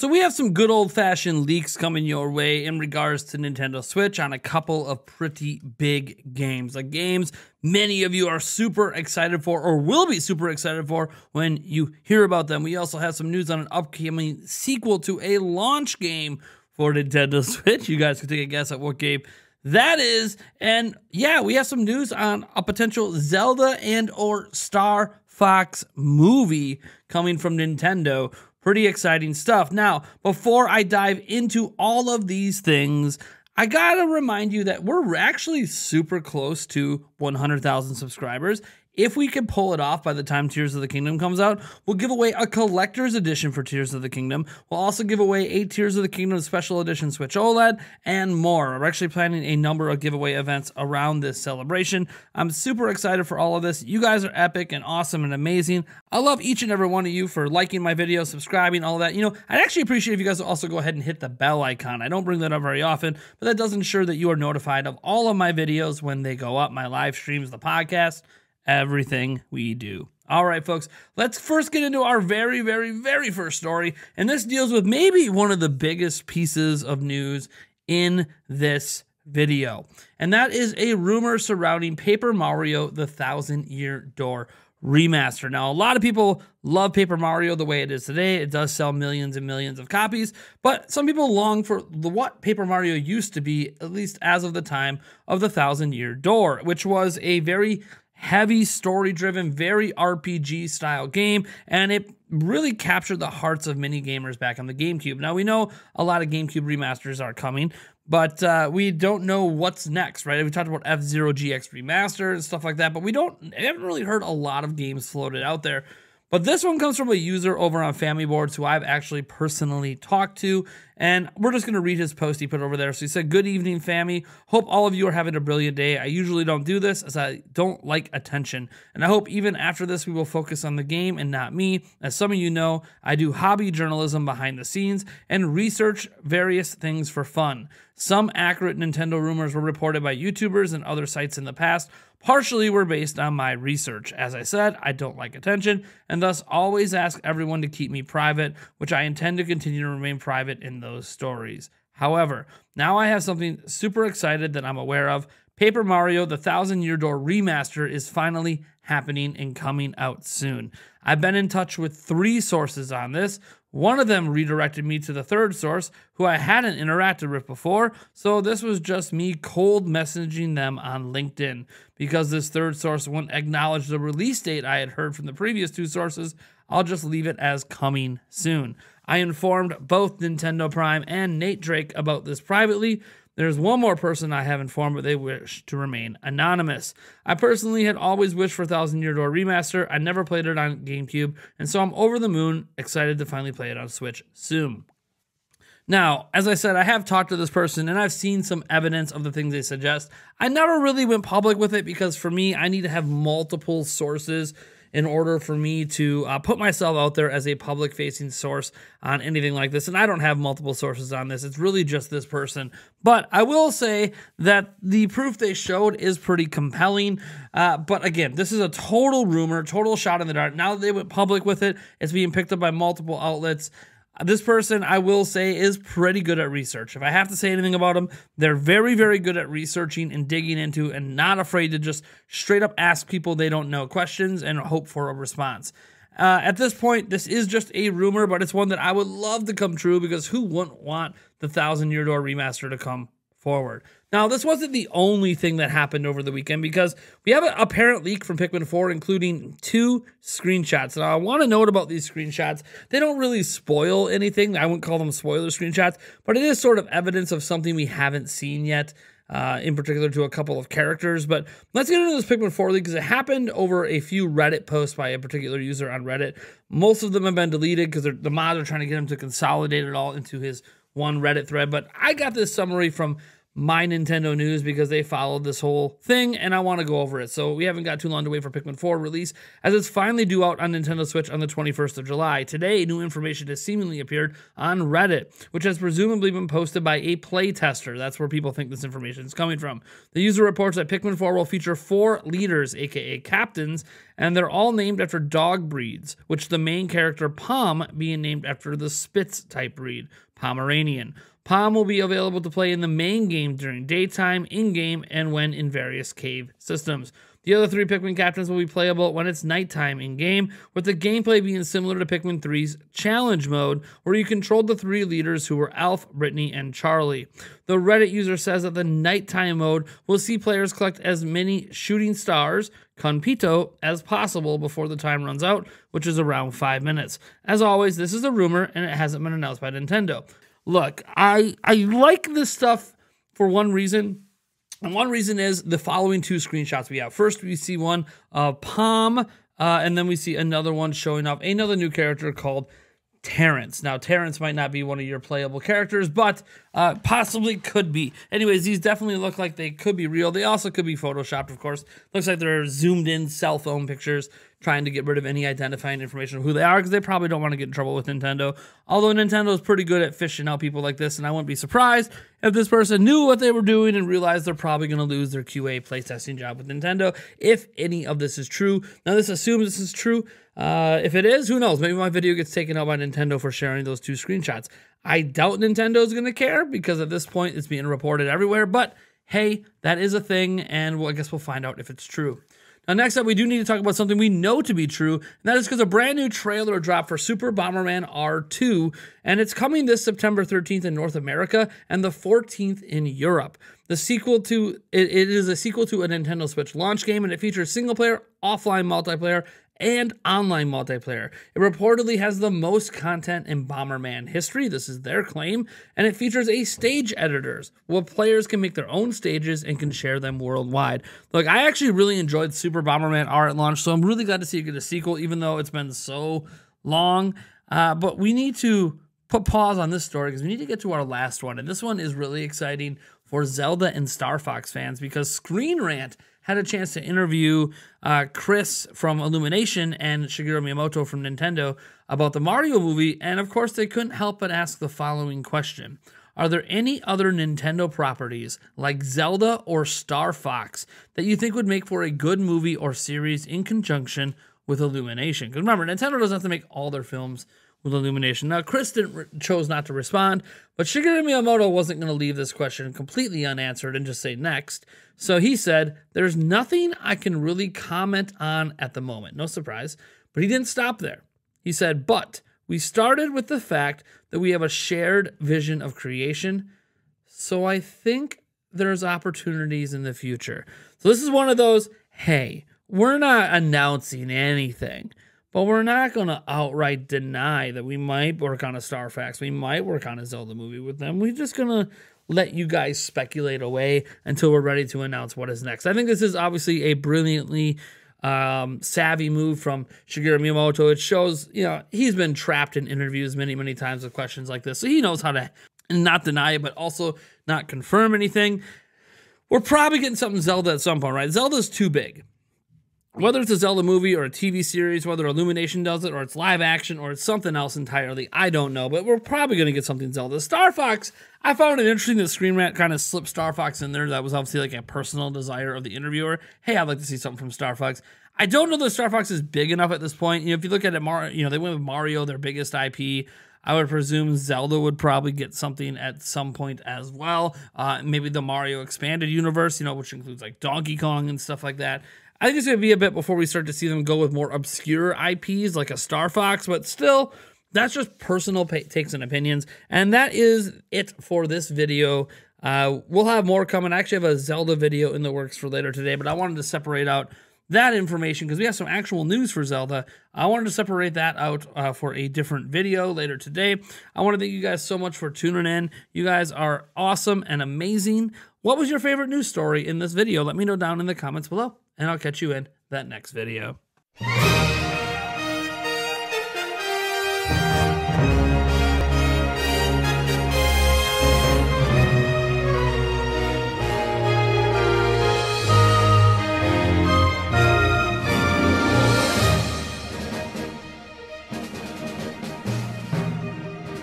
So we have some good old-fashioned leaks coming your way in regards to Nintendo Switch on a couple of pretty big games. Like games many of you are super excited for or will be super excited for when you hear about them. We also have some news on an upcoming sequel to a launch game for Nintendo Switch. You guys can take a guess at what game that is. And yeah, we have some news on a potential Zelda and or Star Fox movie coming from Nintendo Pretty exciting stuff. Now, before I dive into all of these things, I gotta remind you that we're actually super close to 100,000 subscribers. If we can pull it off by the time Tears of the Kingdom comes out, we'll give away a collector's edition for Tears of the Kingdom. We'll also give away a Tears of the Kingdom special edition Switch OLED and more. We're actually planning a number of giveaway events around this celebration. I'm super excited for all of this. You guys are epic and awesome and amazing. I love each and every one of you for liking my videos, subscribing, all that. You know, I'd actually appreciate if you guys also go ahead and hit the bell icon. I don't bring that up very often, but that does ensure that you are notified of all of my videos when they go up, my live streams, the podcast everything we do. All right, folks, let's first get into our very, very, very first story. And this deals with maybe one of the biggest pieces of news in this video. And that is a rumor surrounding Paper Mario The Thousand Year Door remaster. Now, a lot of people love Paper Mario the way it is today. It does sell millions and millions of copies, but some people long for the what Paper Mario used to be, at least as of the time of the Thousand Year Door, which was a very heavy story driven, very RPG style game, and it really captured the hearts of many gamers back on the GameCube. Now, we know a lot of GameCube remasters are coming, but uh, we don't know what's next, right? We talked about F Zero GX remaster and stuff like that, but we don't, I haven't really heard a lot of games floated out there. But this one comes from a user over on Famiboards who I've actually personally talked to. And we're just going to read his post he put over there. So he said, Good evening, Fammy. Hope all of you are having a brilliant day. I usually don't do this as I don't like attention. And I hope even after this, we will focus on the game and not me. As some of you know, I do hobby journalism behind the scenes and research various things for fun. Some accurate Nintendo rumors were reported by YouTubers and other sites in the past partially were based on my research. As I said, I don't like attention and thus always ask everyone to keep me private, which I intend to continue to remain private in those stories. However, now I have something super excited that I'm aware of. Paper Mario The Thousand Year Door Remaster is finally happening and coming out soon. I've been in touch with three sources on this. One of them redirected me to the third source, who I hadn't interacted with before, so this was just me cold messaging them on LinkedIn. Because this third source wouldn't acknowledge the release date I had heard from the previous two sources, I'll just leave it as coming soon. I informed both Nintendo Prime and Nate Drake about this privately, there's one more person I have informed, but they wish to remain anonymous. I personally had always wished for Thousand Year Door Remaster. I never played it on GameCube, and so I'm over the moon, excited to finally play it on Switch soon. Now, as I said, I have talked to this person and I've seen some evidence of the things they suggest. I never really went public with it because for me, I need to have multiple sources in order for me to uh, put myself out there as a public facing source on anything like this. And I don't have multiple sources on this, it's really just this person. But I will say that the proof they showed is pretty compelling. Uh, but again, this is a total rumor, total shot in the dark. Now that they went public with it, it's being picked up by multiple outlets. This person, I will say, is pretty good at research. If I have to say anything about them, they're very, very good at researching and digging into and not afraid to just straight up ask people they don't know questions and hope for a response. Uh, at this point, this is just a rumor, but it's one that I would love to come true because who wouldn't want the Thousand Year Door remaster to come forward. Now, this wasn't the only thing that happened over the weekend because we have an apparent leak from Pikmin 4, including two screenshots. Now, I want to note about these screenshots. They don't really spoil anything. I wouldn't call them spoiler screenshots, but it is sort of evidence of something we haven't seen yet. Uh, in particular to a couple of characters. But let's get into this Pikmin 4 leak because it happened over a few Reddit posts by a particular user on Reddit. Most of them have been deleted because the mods are trying to get him to consolidate it all into his one Reddit thread. But I got this summary from My Nintendo News because they followed this whole thing and I want to go over it. So we haven't got too long to wait for Pikmin 4 release as it's finally due out on Nintendo Switch on the 21st of July. Today, new information has seemingly appeared on Reddit, which has presumably been posted by a playtester. That's where people think this information is coming from. The user reports that Pikmin 4 will feature four leaders, aka captains, and they're all named after dog breeds, which the main character Pom being named after the Spitz type breed, Pomeranian. Pom will be available to play in the main game during daytime, in game, and when in various cave systems. The other three Pikmin captains will be playable when it's nighttime in game, with the gameplay being similar to Pikmin 3's challenge mode, where you controlled the three leaders who were Alf, Brittany, and Charlie. The Reddit user says that the nighttime mode will see players collect as many shooting stars, Konpeito, as possible before the time runs out, which is around five minutes. As always, this is a rumor and it hasn't been announced by Nintendo. Look, I I like this stuff for one reason and one reason is the following two screenshots we have. First, we see one of Pom, uh, and then we see another one showing off another new character called Terrence. Now, Terrence might not be one of your playable characters, but uh, possibly could be. Anyways, these definitely look like they could be real. They also could be photoshopped, of course. Looks like they're zoomed in cell phone pictures trying to get rid of any identifying information of who they are because they probably don't want to get in trouble with Nintendo. Although Nintendo is pretty good at fishing out people like this, and I wouldn't be surprised if this person knew what they were doing and realized they're probably going to lose their QA playtesting job with Nintendo if any of this is true. Now, this assumes this is true. Uh, if it is, who knows? Maybe my video gets taken out by Nintendo for sharing those two screenshots. I doubt Nintendo is going to care because at this point it's being reported everywhere, but hey, that is a thing, and well, I guess we'll find out if it's true. Now, next up, we do need to talk about something we know to be true, and that is because a brand new trailer dropped for Super Bomberman R2, and it's coming this September 13th in North America and the 14th in Europe. The sequel to it, it is a sequel to a Nintendo Switch launch game, and it features single player, offline multiplayer, and online multiplayer. It reportedly has the most content in Bomberman history. This is their claim. And it features a stage editors where players can make their own stages and can share them worldwide. Look, I actually really enjoyed Super Bomberman R at launch, so I'm really glad to see it get a sequel, even though it's been so long. Uh, but we need to put pause on this story because we need to get to our last one. And this one is really exciting for Zelda and Star Fox fans because Screen Rant had a chance to interview uh, Chris from Illumination and Shigeru Miyamoto from Nintendo about the Mario movie, and of course, they couldn't help but ask the following question. Are there any other Nintendo properties like Zelda or Star Fox that you think would make for a good movie or series in conjunction with Illumination? Because remember, Nintendo doesn't have to make all their films with Illumination. Now, Chris didn't chose not to respond, but Shigeru Miyamoto wasn't going to leave this question completely unanswered and just say next. So he said, There's nothing I can really comment on at the moment. No surprise. But he didn't stop there. He said, But we started with the fact that we have a shared vision of creation. So I think there's opportunities in the future. So this is one of those, hey, we're not announcing anything. But we're not going to outright deny that we might work on a Star Fox. We might work on a Zelda movie with them. We're just going to let you guys speculate away until we're ready to announce what is next. I think this is obviously a brilliantly um, savvy move from Shigeru Miyamoto. It shows, you know, he's been trapped in interviews many, many times with questions like this. So he knows how to not deny it, but also not confirm anything. We're probably getting something Zelda at some point, right? Zelda's too big whether it's a Zelda movie or a TV series, whether Illumination does it or it's live action or it's something else entirely, I don't know. But we're probably going to get something Zelda. Star Fox, I found it interesting that Screen Rant kind of slipped Star Fox in there. That was obviously like a personal desire of the interviewer. Hey, I'd like to see something from Star Fox. I don't know that Star Fox is big enough at this point. You know, if you look at it, Mar- you know, they went with Mario, their biggest IP. I would presume Zelda would probably get something at some point as well. Uh, maybe the Mario expanded universe, you know, which includes like Donkey Kong and stuff like that. I think it's going to be a bit before we start to see them go with more obscure IPs like a Star Fox, but still, that's just personal takes and opinions. And that is it for this video. Uh, we'll have more coming. I actually have a Zelda video in the works for later today, but I wanted to separate out that information because we have some actual news for Zelda. I wanted to separate that out uh, for a different video later today. I want to thank you guys so much for tuning in. You guys are awesome and amazing. What was your favorite news story in this video? Let me know down in the comments below and I'll catch you in that next video.